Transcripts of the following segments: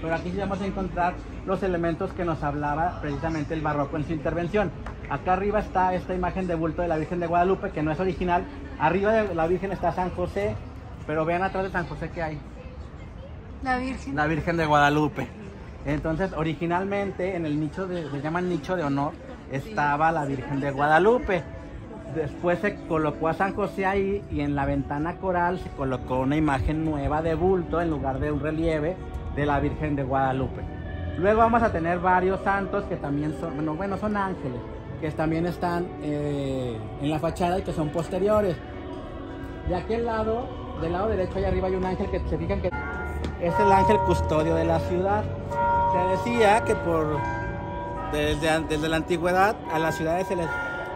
pero aquí sí vamos a encontrar los elementos que nos hablaba precisamente el barroco en su intervención. Acá arriba está esta imagen de bulto de la Virgen de Guadalupe, que no es original. Arriba de la Virgen está San José, pero vean atrás de San José que hay. La Virgen. La Virgen de Guadalupe. Entonces, originalmente en el nicho, de, se llama nicho de honor, estaba la Virgen de Guadalupe. Después se colocó a San José ahí y en la ventana coral se colocó una imagen nueva de bulto en lugar de un relieve de la Virgen de Guadalupe. Luego vamos a tener varios santos que también son, bueno, bueno son ángeles, que también están eh, en la fachada y que son posteriores. De aquel lado, del lado derecho, allá arriba hay un ángel que se fijan que es el ángel custodio de la ciudad. Se decía que por desde, desde la antigüedad a las ciudades se les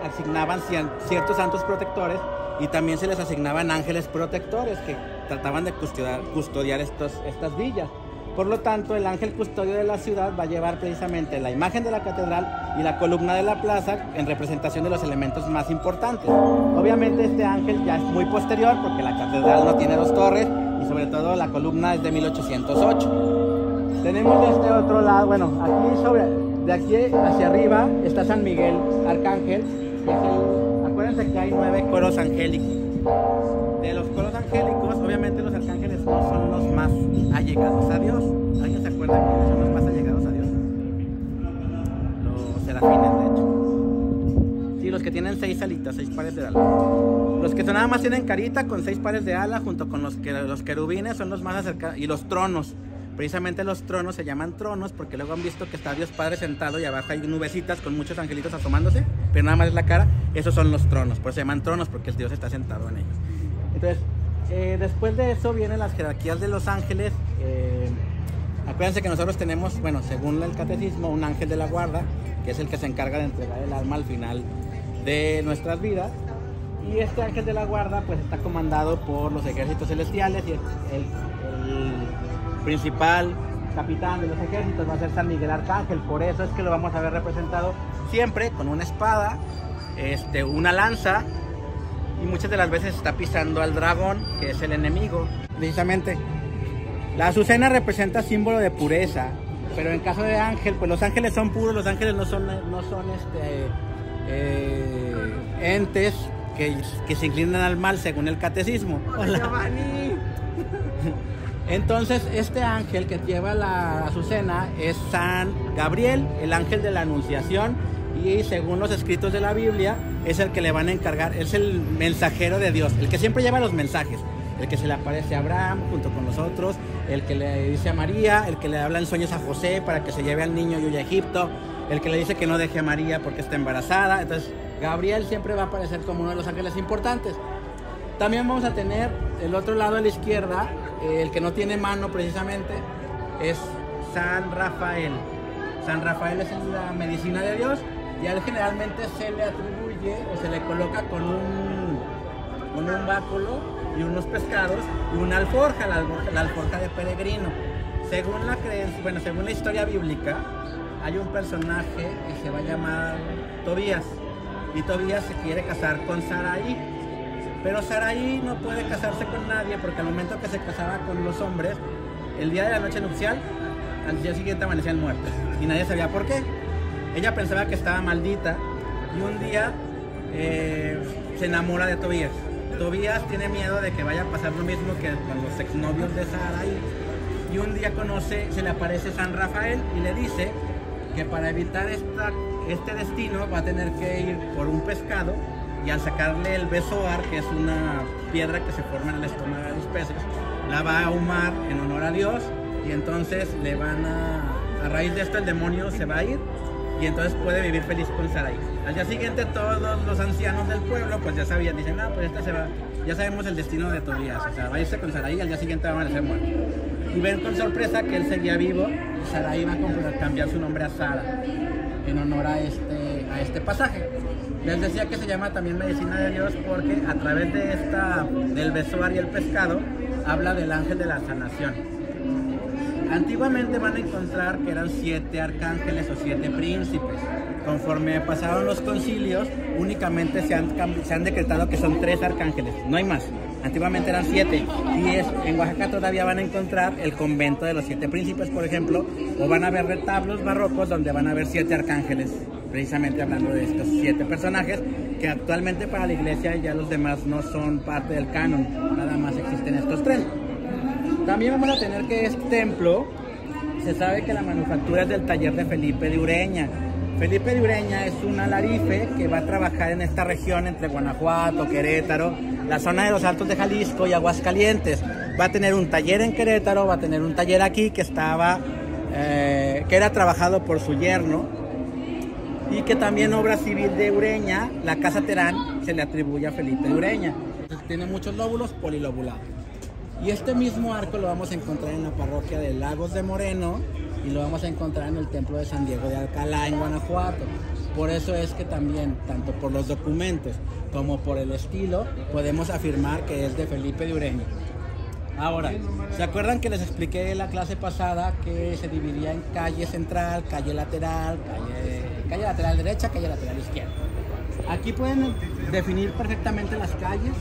asignaban ciertos santos protectores y también se les asignaban ángeles protectores que trataban de custodiar, custodiar estas villas. Por lo tanto, el ángel custodio de la ciudad va a llevar precisamente la imagen de la catedral y la columna de la plaza en representación de los elementos más importantes. Obviamente este ángel ya es muy posterior porque la catedral no tiene dos torres y sobre todo la columna es de 1808. Tenemos de este otro lado, bueno, aquí sobre, de aquí hacia arriba está San Miguel Arcángel, acuérdense que hay nueve coros angélicos. De los coros angélicos, obviamente los arcángeles no son los allegados a Dios. ¿Alguien se acuerda quiénes son los más allegados a Dios? Los serafines, de hecho. Sí, los que tienen seis alitas, seis pares de alas. Los que nada más tienen carita con seis pares de alas, junto con los, que, los querubines, son los más acercados. Y los tronos. Precisamente los tronos se llaman tronos porque luego han visto que está Dios Padre sentado y abajo hay nubecitas con muchos angelitos asomándose, pero nada más es la cara. Esos son los tronos, por eso se llaman tronos porque el Dios está sentado en ellos. Entonces, eh, después de eso vienen las jerarquías de los ángeles. Eh, acuérdense que nosotros tenemos, bueno, según el catecismo, un ángel de la guarda, que es el que se encarga de entregar el alma al final de nuestras vidas. Y este ángel de la guarda pues está comandado por los ejércitos celestiales y el, principal capitán de los ejércitos va a ser San Miguel Arcángel. Por eso es que lo vamos a ver representado siempre con una espada, este, una lanza y muchas de las veces está pisando al dragón, que es el enemigo, precisamente. La azucena representa símbolo de pureza, pero en caso de ángel, pues los ángeles son puros, los ángeles no son, no son este, eh, entes que, que, se inclinan al mal según el catecismo. Hola. Entonces, este ángel que lleva la azucena es San Gabriel, el ángel de la Anunciación, y según los escritos de la Biblia, es el que le van a encargar, es el mensajero de Dios, el que siempre lleva los mensajes, el que se le aparece a Abraham junto con nosotros, el que le dice a María, el que le habla en sueños a José para que se lleve al niño y huya a Egipto, el que le dice que no deje a María porque está embarazada. Entonces, Gabriel siempre va a aparecer como uno de los ángeles importantes. También vamos a tener el otro lado a la izquierda, el que no tiene mano precisamente, es San Rafael. San Rafael es la medicina de Dios y a él generalmente se le atribuye o se le coloca con un, con un báculo y unos pescados y una alforja, la alforja, de peregrino. Según la creencia, bueno, según la historia bíblica, hay un personaje que se va a llamar Tobías y Tobías se quiere casar con Saraí. Pero Saraí no puede casarse con nadie porque al momento que se casaba con los hombres, el día de la noche nupcial, al día siguiente amanecían muertos y nadie sabía por qué. Ella pensaba que estaba maldita y un día eh, se enamora de Tobías. Tobías tiene miedo de que vaya a pasar lo mismo que con los exnovios de Saraí. Y un día conoce, se le aparece San Rafael y le dice que para evitar este destino va a tener que ir por un pescado y al sacarle el besoar, que es una piedra que se forma en el estómago de los peces, la va a ahumar en honor a Dios y entonces le van a, a raíz de esto el demonio se va a ir y entonces puede vivir feliz con Sarai. Al día siguiente todos los ancianos del pueblo pues ya sabían, dicen, no, pues este se va, ya sabemos el destino de Tobías, o sea, va a irse con Sarai y al día siguiente va a amanecer muerto. Y ven con sorpresa que él seguía vivo y Sarai va a cambiar su nombre a Sara en honor a este, a este pasaje. Les decía que se llama también medicina de Dios porque a través de esta, del besoar y el pescado, habla del ángel de la sanación. Antiguamente van a encontrar que eran siete arcángeles o siete príncipes. Conforme pasaron los concilios, únicamente se han, se han decretado que son tres arcángeles, no hay más. Antiguamente eran siete. Y es, en Oaxaca todavía van a encontrar el convento de los siete príncipes, por ejemplo, o van a ver retablos barrocos donde van a ver siete arcángeles, precisamente hablando de estos siete personajes, que actualmente para la iglesia ya los demás no son parte del canon, nada más existen estos tres. También vamos a tener que este templo, se sabe que la manufactura es del taller de Felipe de Ureña. Felipe de Ureña es un alarife que va a trabajar en esta región entre Guanajuato, Querétaro, la zona de los Altos de Jalisco y Aguascalientes. Va a tener un taller en Querétaro, va a tener un taller aquí que estaba, eh, que era trabajado por su yerno y que también obra civil de Ureña, la Casa Terán, se le atribuye a Felipe de Ureña. Tiene muchos lóbulos polilobulados. Y este mismo arco lo vamos a encontrar en la parroquia de Lagos de Moreno y lo vamos a encontrar en el templo de San Diego de Alcalá en Guanajuato. Por eso es que también, tanto por los documentos como por el estilo, podemos afirmar que es de Felipe de Ureña. Ahora, ¿se acuerdan que les expliqué en la clase pasada que se dividía en calle central, calle lateral, calle, calle lateral derecha, calle lateral izquierda? Aquí pueden definir perfectamente las calles,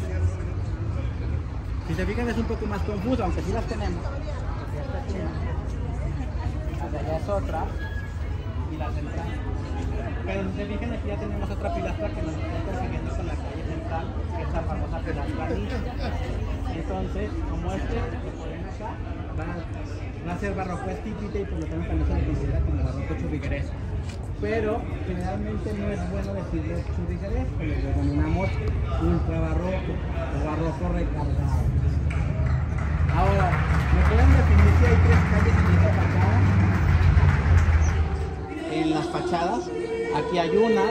si se fijan es un poco más confuso, aunque sí las tenemos. Allá es otra y la central. Pero si se fijan aquí ya tenemos otra pilastra que nos está persiguiendo con la calle central, que es la famosa pilastra anilla. Entonces, como este que ponen acá, va, a ser barroco estípite y por lo tanto también se le considera como barroco churrigueresco. Pero generalmente no es bueno decirle churrigueresco, le denominamos ultra barroco o barroco recargado. Ahora, ¿me pueden definir si hay tres calles en esta fachada? En las fachadas, aquí hay una,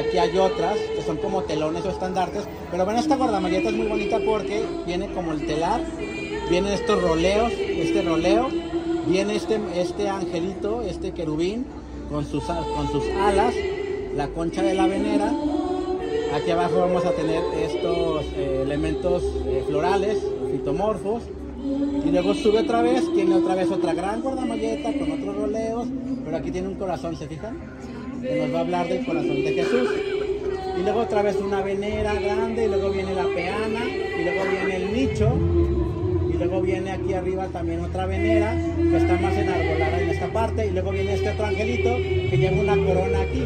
aquí hay otras, que son como telones o estandartes, pero bueno, esta guardamalleta es muy bonita porque viene como el telar, vienen estos roleos, este roleo, viene este, este angelito, este querubín, con sus, con sus alas, la concha de la venera, aquí abajo vamos a tener estos eh, elementos eh, florales, fitomorfos, y luego sube otra vez, tiene otra vez otra gran guardamalleta con otros roleos, pero aquí tiene un corazón, ¿se fijan? Que nos va a hablar del corazón de Jesús. Y luego otra vez una venera grande, y luego viene la peana, y luego viene el nicho, y luego viene aquí arriba también otra venera, que está más enarbolada en parte, y luego viene este otro angelito, que lleva una corona aquí.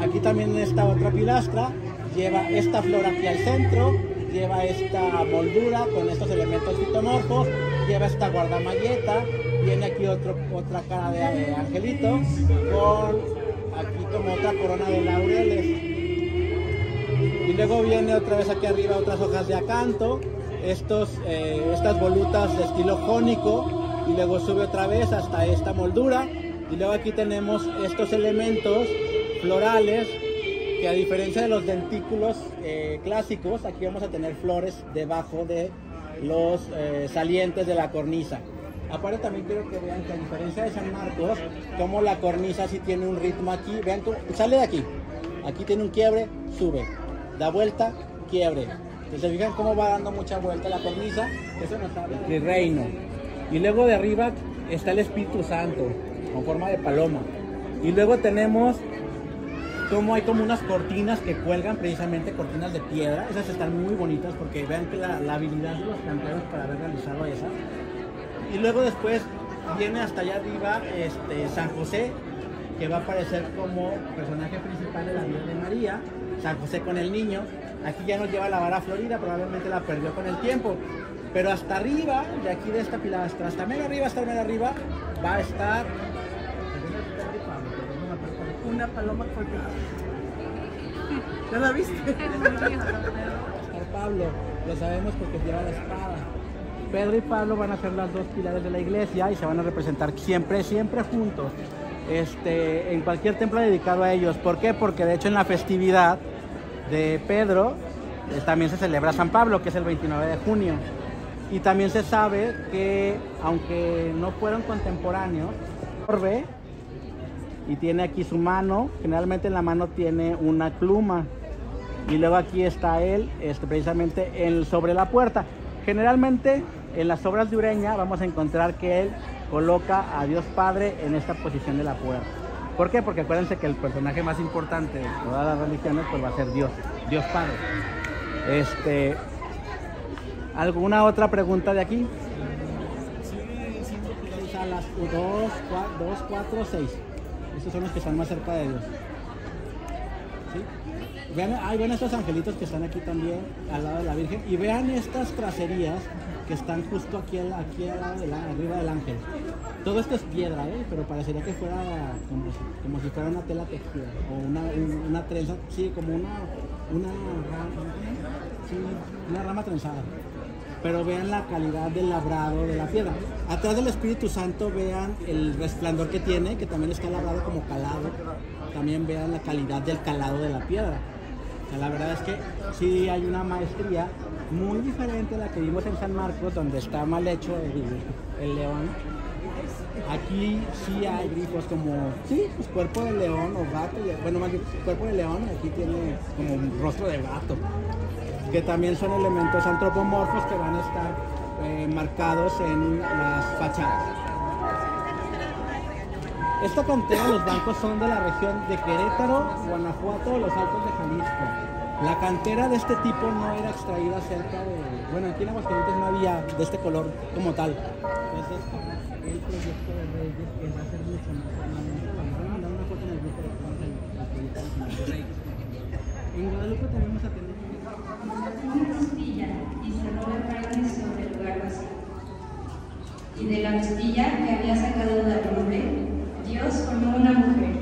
Aquí también esta otra pilastra, lleva esta flor aquí al centro, lleva esta moldura con estos elementos fitomorfos, lleva esta guardamalleta, viene aquí otro, otra cara de angelito con aquí como otra corona de laureles. Y luego viene otra vez aquí arriba otras hojas de acanto, estos, eh, estas volutas de estilo jónico y luego sube otra vez hasta esta moldura y luego aquí tenemos estos elementos florales que a diferencia de los dentículos eh, clásicos, aquí vamos a tener flores debajo de los eh, salientes de la cornisa. Aparte también quiero que vean que a diferencia de San Marcos, como la cornisa sí tiene un ritmo aquí, vean cómo sale de aquí, aquí tiene un quiebre, sube, da vuelta, quiebre. Entonces fijan cómo va dando mucha vuelta la cornisa, eso nos habla del reino. Y luego de arriba está el Espíritu Santo, con forma de paloma. Y luego tenemos como hay como unas cortinas que cuelgan precisamente cortinas de piedra. Esas están muy bonitas porque vean que la, habilidad de los canteros para haber realizado esas. Y luego después viene hasta allá arriba este, San José, que va a aparecer como personaje principal de la vida de María. San José con el niño. Aquí ya nos lleva la vara florida, probablemente la perdió con el tiempo. Pero hasta arriba, de aquí de esta pilastra, hasta mega arriba, hasta mega arriba, va a estar una paloma colgada. ¿Ya la viste? Pablo, lo sabemos porque lleva la espada. Pedro y Pablo van a ser las dos pilares de la iglesia y se van a representar siempre, siempre juntos. Este, en cualquier templo dedicado a ellos. ¿Por qué? Porque de hecho en la festividad de Pedro eh, también se celebra San Pablo, que es el 29 de junio. Y también se sabe que, aunque no fueron contemporáneos, Orbe y tiene aquí su mano. Generalmente en la mano tiene una pluma. Y luego aquí está él, este, precisamente en, sobre la puerta. Generalmente en las obras de Ureña vamos a encontrar que él coloca a Dios Padre en esta posición de la puerta. ¿Por qué? Porque acuérdense que el personaje más importante de todas las religiones pues va a ser Dios, Dios Padre. Este, ¿Alguna otra pregunta de aquí? A las 2, 4, 6. Estos son los que están más cerca de Dios. Vean, ay, vean estos angelitos que están aquí también, al lado de la Virgen. Y vean estas tracerías que están justo aquí, aquí al lado de arriba del ángel. Todo esto es piedra, ¿eh? pero parecería que fuera como si, fuera una tela textura o una, un- una trenza, sí, como una, una, sí, una rama trenzada. Pero vean la calidad del labrado de la piedra. Atrás del Espíritu Santo vean el resplandor que tiene, que también está labrado como calado. También vean la calidad del calado de la piedra. La verdad es que sí hay una maestría muy diferente a la que vimos en San Marcos, donde está mal hecho el, león. Aquí sí hay grifos como, sí, pues cuerpo de león o gato, bueno, más bien cuerpo de león, aquí tiene como un rostro de gato, que también son elementos antropomorfos que van a estar eh, marcados en las fachadas. Esta cantera, los bancos son de la región de Querétaro, Guanajuato, los Altos de Jalisco. La cantera de este tipo no era extraída cerca de, bueno, aquí en Aguascalientes no había de este color como tal. Entonces, el proyecto de Reyes que va a ser mucho más en Guadalupe también vamos una astilla y cerró el carne sobre el lugar vacío. Y de la astilla que había sacado del hombre, Dios formó una mujer,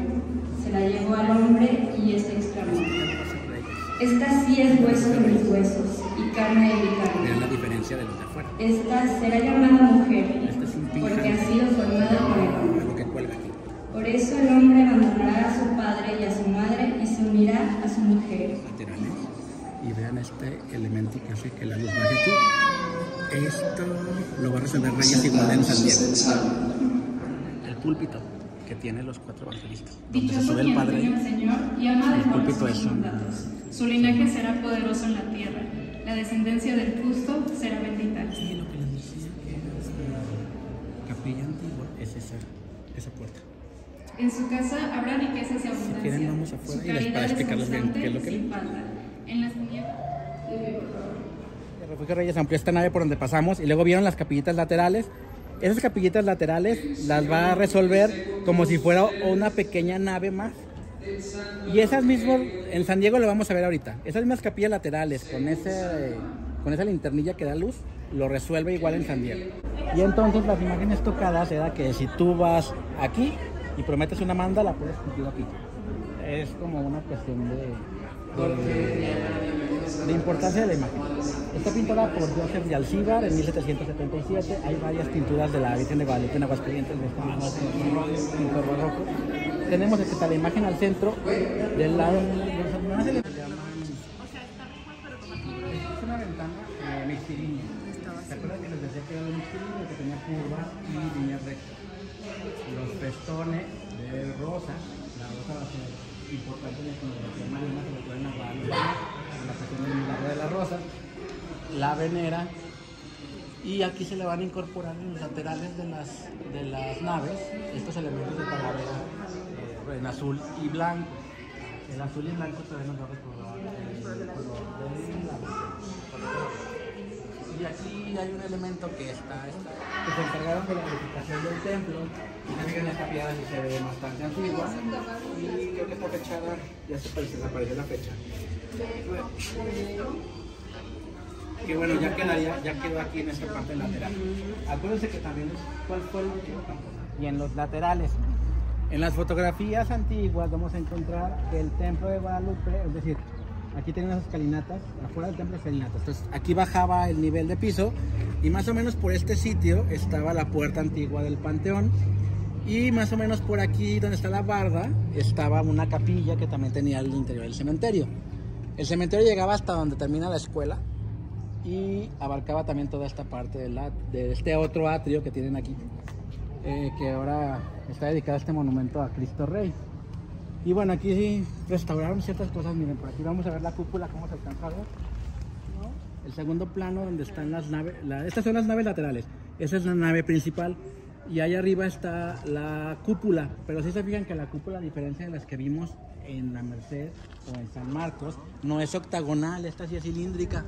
se la llevó al hombre y éste exclamó: Esta sí es hueso de mis huesos y carne de mi carne. Vean la diferencia de los de afuera. Esta será llamada mujer, Este es porque ha sido formada por el hombre. Por eso el hombre abandonará a su padre y a su madre y se unirá a su mujer. laterales y vean este elemento que hace que la luz baje aquí. Esto lo va a resolver Reyes igual en San Diego. El púlpito que tiene los cuatro evangelistas, donde se sube el Padre. al Señor y ama de El púlpito es sus un- mandatos. Su linaje será poderoso en la tierra. La descendencia del justo será bendita. Y lo que les decía que la capilla antigua es esa, esa puerta. En su casa habrá riquezas y abundancia. quieren, vamos afuera y les- para explicarles bien qué es lo que sin falta. En las. El refugio Reyes amplió esta nave por donde pasamos y luego vieron las capillitas laterales. Esas capillitas laterales las va a resolver como si fuera una pequeña nave más. Y esas mismas, en San Diego lo vamos a ver ahorita, esas mismas capillas laterales con, ese, con esa linternilla que da luz, lo resuelve igual en San Diego. Y entonces las imágenes tocadas era que si tú vas aquí y prometes una manda, la puedes cumplir aquí. Es como una cuestión de, de, de importancia de la imagen. Está pintada por Joseph de Alcíbar en 1777. Hay varias pinturas de la Virgen de Guadalupe en Aguascalientes de pintor barroco. Tenemos esta, la imagen al centro del lado. Llaman. Es una ventana eh, mixtilínea. ¿Se acuerdan que les decía que era un mixtilíneo que tenía curvas y líneas rectas? Los festones de rosa, la rosa va a ser importante en la iconografía mariana, sobre todo en la Guadalupe, en la cuestión del milagro de la rosa, la venera, y aquí se le van a incorporar en los laterales de las, de las naves estos elementos de talavera eh, en azul y blanco. El azul y blanco todavía nos va a recordar el color del lago. Y aquí hay un elemento que está, que se encargaron de la edificación del templo. Y miren esta piedra sí se ve bastante antigua. Y creo que está fechada, ya se apareció, apareció la fecha. Que bueno, ya quedaría, ya quedó aquí en esta parte lateral. Acuérdense que también, ¿cuál fue el último campo? Y en los laterales. En las fotografías antiguas vamos a encontrar que el templo de Guadalupe, es decir, aquí tienen unas escalinatas, afuera del templo escalinatas. Entonces aquí bajaba el nivel de piso y más o menos por este sitio estaba la puerta antigua del panteón y más o menos por aquí donde está la barda estaba una capilla que también tenía el interior del cementerio. El cementerio llegaba hasta donde termina la escuela y abarcaba también toda esta parte de, la- de este otro atrio que tienen aquí, eh, que ahora está dedicado a este monumento a Cristo Rey. Y bueno, aquí sí restauraron ciertas cosas, miren, por aquí vamos a ver la cúpula, cómo se alcanza a ver. El segundo plano donde están las naves, la- estas son las naves laterales, esa es la nave principal y ahí arriba está la cúpula, pero si se fijan que la cúpula, a diferencia de las que vimos en la Merced o en San Marcos, no es octagonal, esta sí es cilíndrica.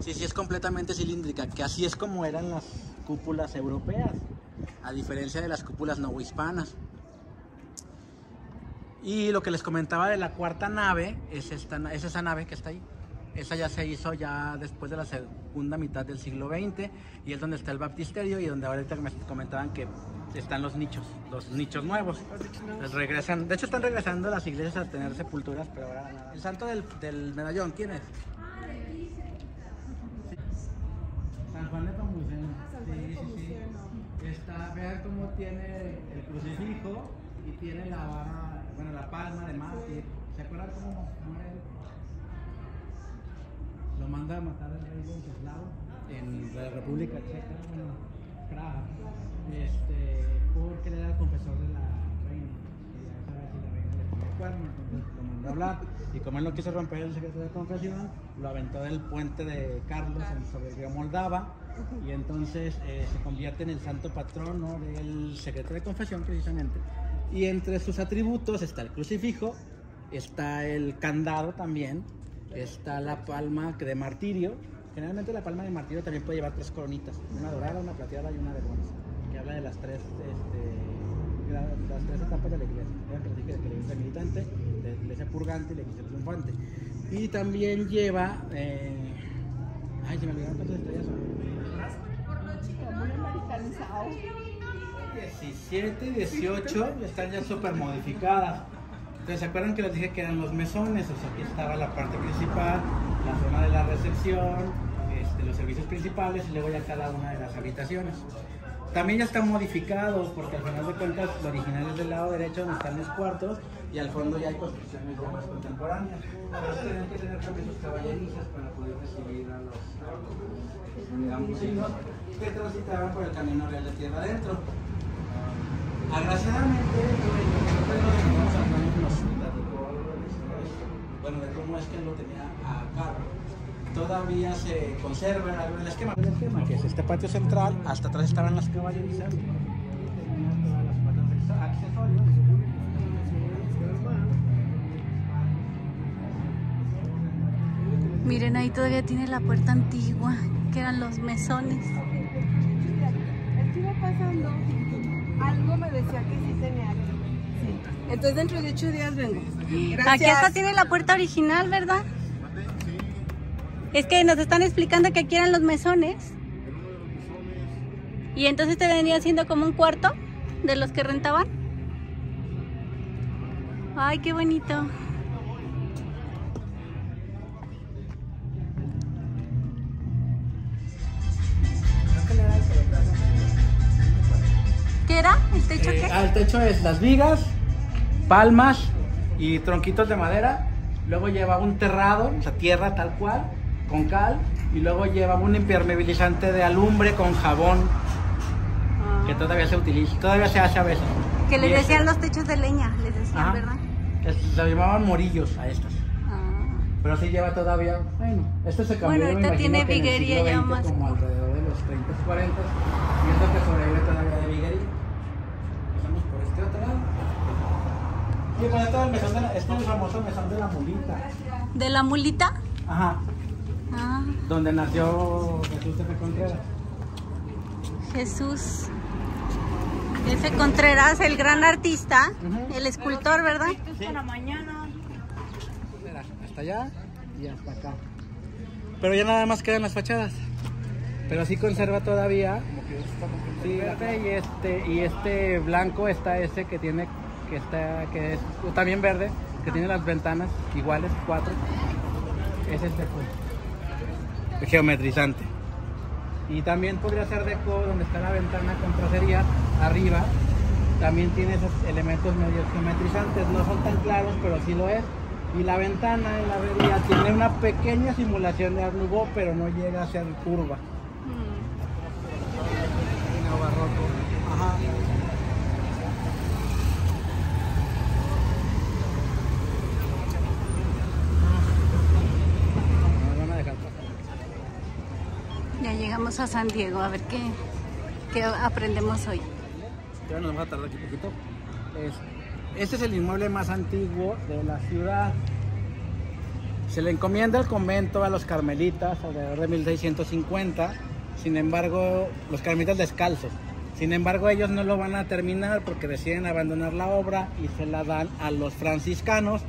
Sí, sí, es completamente cilíndrica, que así es como eran las cúpulas europeas, a diferencia de las cúpulas novohispanas. Y lo que les comentaba de la cuarta nave es, esta, es esa nave que está ahí. Esa ya se hizo ya después de la segunda mitad del siglo XX y es donde está el baptisterio y donde ahorita me comentaban que están los nichos, los nichos nuevos. Les regresan, de hecho están regresando las iglesias a tener sepulturas, pero ahora nada. El santo del, del medallón, ¿quién es? San Juan de Pomuceno. Sí, sí, sí. Está, tiene el crucifijo y tiene la vara, bueno, la palma de mártir. ¿Se acuerdan cómo muere? Lo manda a matar el rey Wenceslao en la República Checa, bueno, Praga, este, porque él era el confesor de la reina. Quería saber si la reina le ponía cuerno, entonces a hablar. Y como él no quiso romper el secreto de confesión, lo aventó del puente de Carlos sobre el río Moldava. Y entonces eh, se convierte en el santo patrono del secreto de confesión, precisamente. Y entre sus atributos está el crucifijo, está el candado también, está la palma de martirio. Generalmente la palma de martirio también puede llevar tres coronitas, una dorada, una plateada y una de bronce, que habla de las tres, este, las tres etapas de la iglesia. Ya que la iglesia militante, la iglesia purgante y la iglesia triunfante. Y también lleva, eh, ay, se me olvidaron cuántas estrellas. Muy americanizado. 17 y 18 están ya súper modificadas. Entonces, ¿se acuerdan que les dije que eran los mesones? O sea, aquí estaba la parte principal, la zona de la recepción, este, los servicios principales y luego ya cada una de las habitaciones. También ya está modificado porque al final de cuentas lo original es del lado derecho donde están los cuartos y al fondo ya hay construcciones ya más contemporáneas. Entonces tienen que tener también sus caballerizas para poder recibir a los, hijos que transitaban por el camino real de tierra adentro. Agraciadamente, bueno, de cómo es que él lo tenía a cargo. Todavía se conserva algo del esquema, el esquema, que es este patio central, hasta atrás estaban las caballerizas, accesorios. Miren, ahí todavía tiene la puerta antigua, que eran los mesones. Estuve pasando, algo me decía que sí tenía aquí. Sí. Entonces dentro de ocho días vengo. Gracias. Aquí hasta tiene la puerta original, ¿verdad? Es que nos están explicando que aquí eran los mesones. Y entonces te venía siendo como un cuarto de los que rentaban. Ay, qué bonito. ¿Qué era? ¿El techo Eh, qué? ah, el techo es las vigas, palmas y tronquitos de madera. Luego lleva un terrado, o sea, tierra tal cual, con cal. Y luego lleva un impermeabilizante de alumbre con jabón, que todavía se utiliza, todavía se hace a veces. Que les decían los techos de leña, les decían, Ajá. ¿verdad? que se llamaban morillos a estos. Ah. Pero sí lleva todavía, bueno, este se cambió, Bueno, ahorita tiene viguería ya más. Como alrededor de los 30, 40, y es lo que sobrevive todavía de viguería. Pasamos por este otro lado. Y bueno, todo el mesón de la, este es el famoso mesón de la mulita. ¿De la mulita? Ajá, Ah, donde nació Jesús F. Contreras. Jesús. F. Contreras, el gran artista, el escultor, ¿verdad? Sí. Mira, hasta allá y hasta acá. Pero ya nada más quedan las fachadas. Pero sí conserva todavía. Sí, verde y este y este blanco está ese que tiene que está que es también verde que tiene las ventanas iguales cuatro. Es este pues, geometrizante. Y también podría ser deco donde está la ventana con tracería arriba. También tiene esos elementos medio geometrizantes, no son tan claros, pero sí lo es. Y la ventana en la verilla tiene una pequeña simulación de Art Nouveau, pero no llega a ser curva. Ajá. Nos van a dejar pasar. Ya llegamos a San Diego, a ver qué, qué aprendemos hoy. Ya. Es- este es el inmueble más antiguo de la ciudad. Se le encomienda el convento a los carmelitas alrededor de 1650. Sin embargo, los carmelitas descalzos. Sin embargo, ellos no lo van a terminar porque deciden abandonar la obra y se la dan a los franciscanos,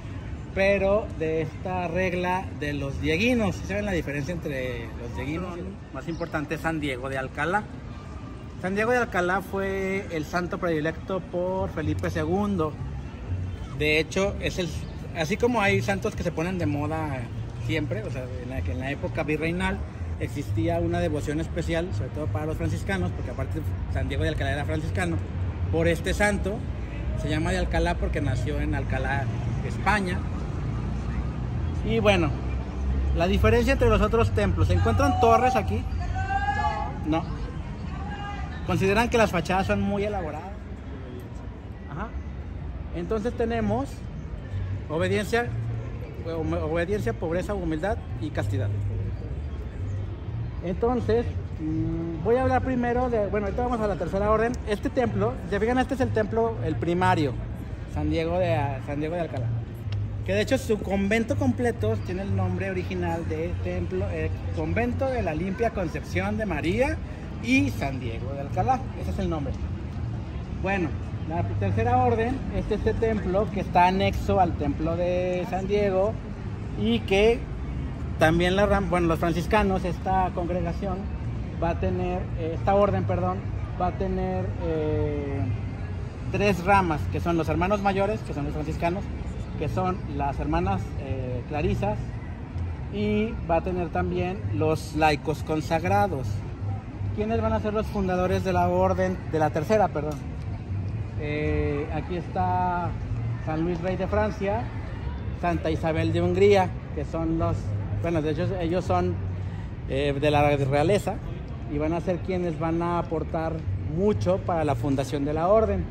pero de esta regla de los dieguinos. ¿Sí ¿Saben la diferencia entre los dieguinos? Más importante es San Diego de Alcalá. San Diego de Alcalá fue el santo predilecto por Felipe II. De hecho, es el, así como hay santos que se ponen de moda siempre, o sea, que en la época virreinal existía una devoción especial, sobre todo para los franciscanos, porque aparte San Diego de Alcalá era franciscano, por este santo. Se llama de Alcalá porque nació en Alcalá, España. Y bueno, la diferencia entre los otros templos, ¿se encuentran torres aquí? No. Consideran que las fachadas son muy elaboradas. Ajá. Entonces tenemos obediencia, obediencia, pobreza, humildad y castidad. Entonces, mm, voy a hablar primero de, bueno, ahorita vamos a la tercera orden. Este templo, se fijan, este es el templo, el primario, San Diego de, San Diego de Alcalá. Que de hecho su convento completo tiene el nombre original de templo, eh, convento de la limpia concepción de María y San Diego de Alcalá. Ese es el nombre. Bueno, la tercera orden es este templo que está anexo al templo de San Diego y que también la, bueno, los franciscanos, esta congregación va a tener, eh, esta orden, perdón, va a tener eh, tres ramas, que son los hermanos mayores, que son los franciscanos, que son las hermanas eh, clarisas, y va a tener también los laicos consagrados. ¿Quiénes van a ser los fundadores de la orden, de la tercera, perdón? aquí está San Luis Rey de Francia, Santa Isabel de Hungría, que son los bueno, de hecho ellos son eh, de la realeza y van a ser quienes van a aportar mucho para la fundación de la orden.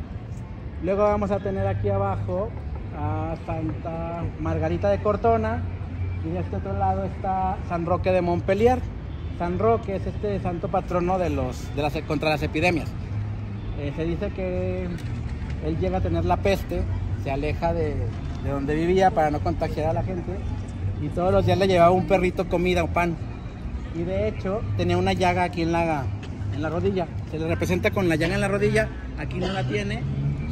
Luego vamos a tener aquí abajo a Santa Margarita de Cortona y de este otro lado está San Roque de Montpellier. San Roque es este santo patrono de los, de las, contra las epidemias. Eh, se dice que él llega a tener la peste, se aleja de, de donde vivía para no contagiar a la gente y todos los días le llevaba un perrito comida o pan. Y de hecho tenía una llaga aquí en la, en la rodilla. Se le representa con la llaga en la rodilla, aquí no la tiene.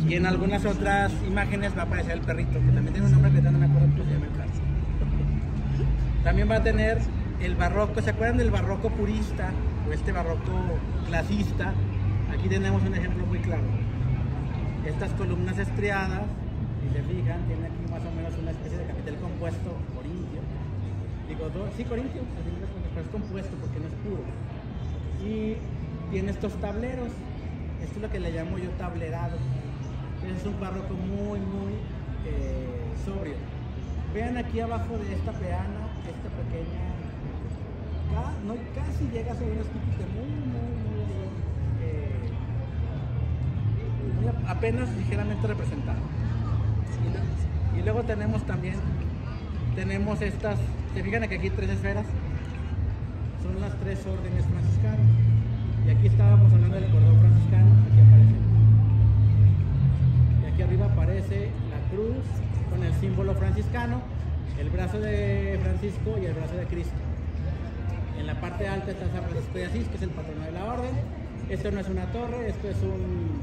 Y en algunas otras imágenes va a aparecer el perrito, que también tiene un nombre que no me acuerdo cómo se llama el También va a tener el barroco, ¿se acuerdan del barroco purista o este barroco clasista? Aquí tenemos un ejemplo muy claro. Estas columnas estriadas, si se fijan, tiene aquí más o menos una especie de capitel compuesto Digo, sí, Corintio, pero es compuesto porque no es puro. Y tiene estos tableros. Esto es lo que le llamo yo tablerado. Es un barroco muy, muy eh, sobrio. Vean aquí abajo de esta peana, esta pequeña, no, casi llega a ser tipos de muy, muy, muy, eh, apenas ligeramente representado. Y luego tenemos también tenemos estas, se fijan que aquí hay tres esferas, son las tres órdenes franciscanas. Y aquí estábamos hablando del cordón franciscano, aquí aparece. Aquí arriba aparece la cruz con el símbolo franciscano, el brazo de Francisco y el brazo de Cristo. En la parte alta está San Francisco de Asís, que es el patrono de la orden. Esto no es una torre, esto es un,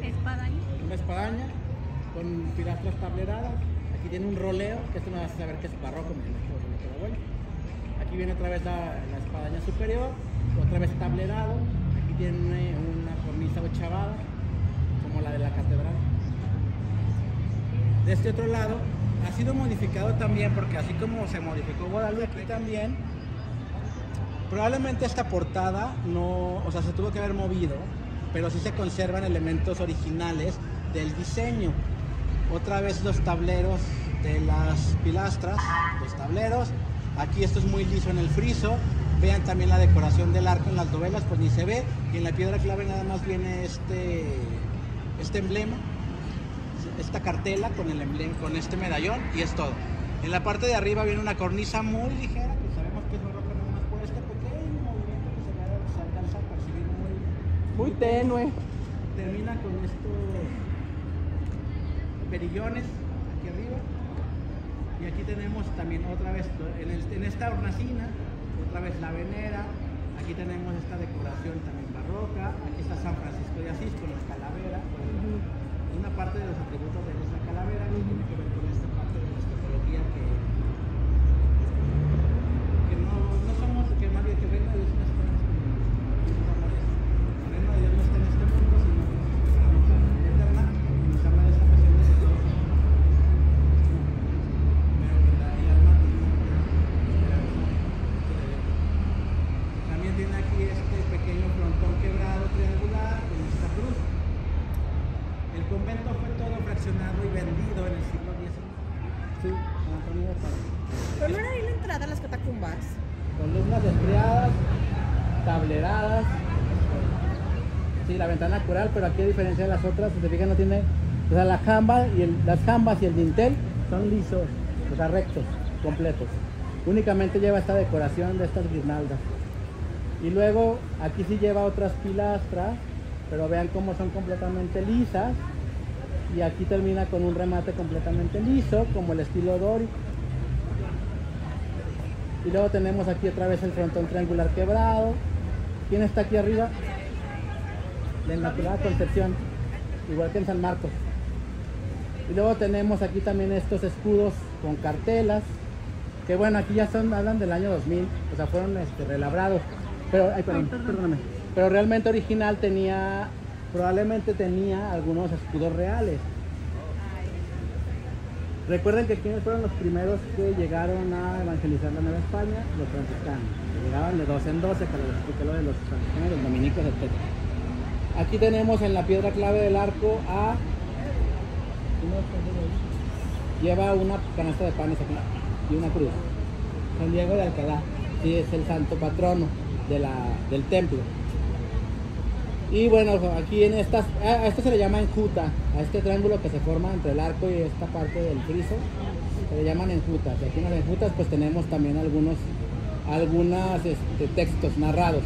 este, espadaña. una espadaña con pilastras tableradas Aquí tiene un roleo, que esto me a saber que es barroco, Aquí viene otra vez la, espadaña superior, otra vez tablerado. Aquí tiene una cornisa ochavada, como la de la catedral. De este otro lado, ha sido modificado también, porque así como se modificó Guadalupe también, probablemente esta portada no, o sea, se tuvo que haber movido, pero sí se conservan elementos originales del diseño otra vez los tableros de las pilastras, los tableros. Aquí esto es muy liso en el friso. Vean también la decoración del arco en las dovelas, pues ni se ve. Y en la piedra clave nada más viene este, este emblema, esta cartela con, el emblema, con este medallón y es todo. En la parte de arriba viene una cornisa muy ligera, que sabemos que es barroca más por este pequeño movimiento que se, alcanza a percibir muy, muy tenue. Termina con estos perillones aquí arriba. Y aquí tenemos también otra vez, en, el- en esta hornacina, otra vez la venera. Aquí tenemos esta decoración también barroca. Aquí está San Francisco de Asís con la calavera. Una parte de los atributos de esa calavera que tiene que ver con esta parte de la escatología que, no, no somos, que más bien que el reino de Dios no está en este mundo. El reino de Dios no está en este mundo, sino que nos esperamos a la vida eterna y nos habla de esta pasión de que todos somos pero que la, el alma tiene una esperanza que debe. También tiene aquí este pequeño frontón quebrado triangular con esta cruz. El convento fue todo fraccionado y vendido en el siglo XIX. Sí, San Antonio de Padua. Pero no era ahí la entrada a las catacumbas. Columnas estriadas, tableradas. Sí, la ventana coral, pero aquí a diferencia de las otras, si te fijas, no tiene. O sea, la jamba y las jambas y el dintel son lisos, o sea, rectos, completos. Únicamente lleva esta decoración de estas guirnaldas. Y luego aquí sí lleva otras pilastras, pero vean cómo son completamente lisas. Y aquí termina con un remate completamente liso, como el estilo dórico. Y luego tenemos aquí otra vez el frontón triangular quebrado. ¿Quién está aquí arriba? La Inmaculada Concepción, igual que en San Marcos. Y luego tenemos aquí también estos escudos con cartelas, que bueno, aquí ya son, hablan del año 2000, o sea, fueron este, relabrados. Pero, ay, perdón, perdóname. Pero realmente original tenía, probablemente tenía algunos escudos reales. Recuerden que quienes fueron los primeros que llegaron a evangelizar la Nueva España, los franciscanos. Llegaban de 12 en 12, que les expliqué lo de los franciscanos, los dominicos, etc. Aquí tenemos en la piedra clave del arco a... Lleva una canasta de panes aquí y una cruz. San Diego de Alcalá, sí, es el santo patrono de la, del templo. Y bueno, aquí en estas, a esto se le llama enjuta, a este triángulo que se forma entre el arco y esta parte del friso, se le llaman enjutas. Y aquí en las enjutas pues tenemos también algunos algunos textos narrados.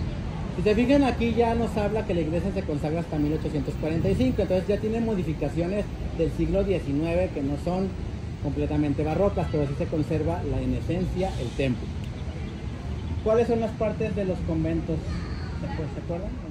Si se fijan aquí ya nos habla que la iglesia se consagra hasta 1845, entonces ya tiene modificaciones del siglo XIX que no son completamente barrocas, pero sí se conserva la en esencia el templo. ¿Cuáles son las partes de los conventos? ¿Se acuerdan?